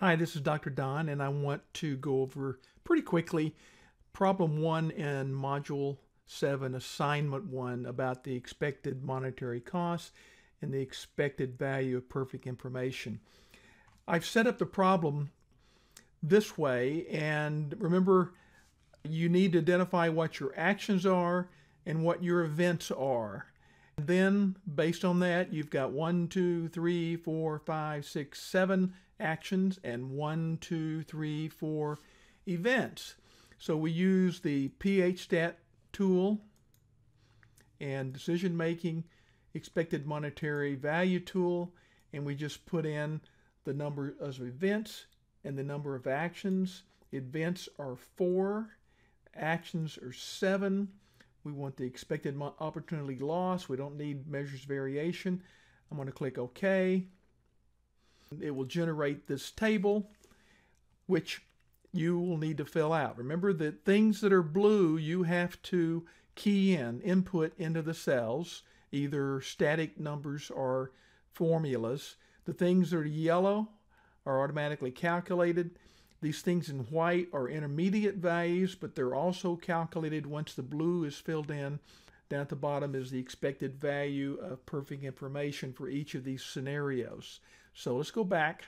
Hi, this is Dr. Dawn, and I want to go over pretty quickly problem one in module seven, assignment one, about the expected monetary costs and the expected value of perfect information. I've set up the problem this way, and remember, you need to identify what your actions are and what your events are. And then, based on that, you've got one, two, three, four, five, six, seven actions and one, two, three, four events. So we use the PHStat tool and decision making expected monetary value tool and we just put in the number of events and the number of actions. Events are four, actions are seven. We want the expected opportunity loss. We don't need measures variation. I'm going to click OK. It will generate this table, which you will need to fill out. Remember that things that are blue, you have to key in, input into the cells, either static numbers or formulas. The things that are yellow are automatically calculated. These things in white are intermediate values, but they're also calculated once the blue is filled in. Down at the bottom is the expected value of perfect information for each of these scenarios. So let's go back.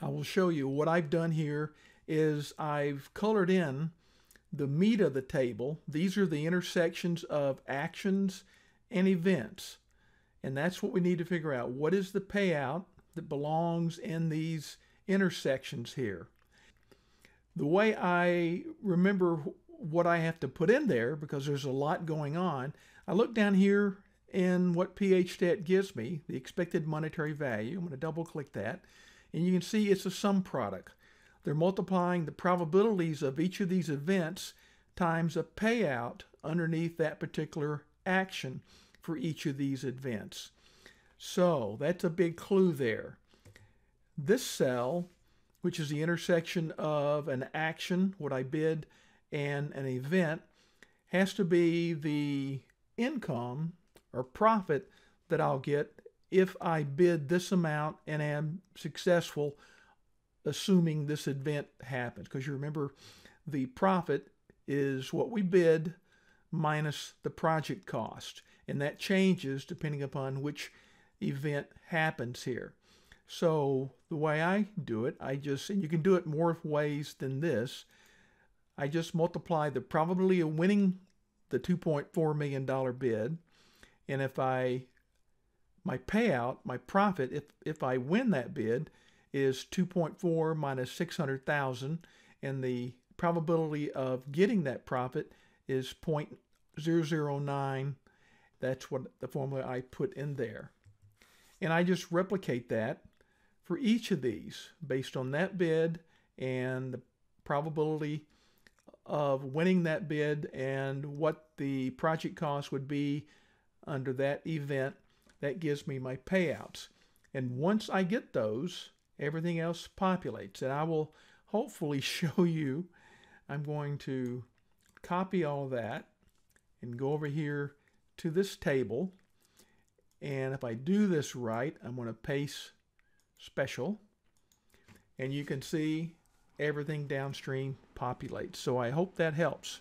I will show you what I've done here is I've colored in the meat of the table. These are the intersections of actions and events. And that's what we need to figure out. What is the payout that belongs in these intersections here? The way I remember what I have to put in there, because there's a lot going on, I look down here in what PHStat gives me, the expected monetary value. I'm going to double click that. And you can see it's a sum product. They're multiplying the probabilities of each of these events times a payout underneath that particular action for each of these events. So that's a big clue there. This cell, which is the intersection of an action, what I bid, and an event, has to be the income or profit that I'll get if I bid this amount and am successful, assuming this event happens. Because you remember, the profit is what we bid minus the project cost. And that changes depending upon which event happens here. So the way I do it, I just, and you can do it more ways than this, I just multiply the probability of winning the $2.4 million bid and if I, my payout, my profit, if, if I win that bid, is 2.4 minus 600,000, and the probability of getting that profit is 0.009. That's what the formula I put in there. And I just replicate that for each of these based on that bid and the probability of winning that bid and what the project cost would be under that event that gives me my payouts. And once I get those, everything else populates. And I will hopefully show you, I'm going to copy all that and go over here to this table. And if I do this right, I'm going to paste special. And you can see everything downstream populates. So I hope that helps.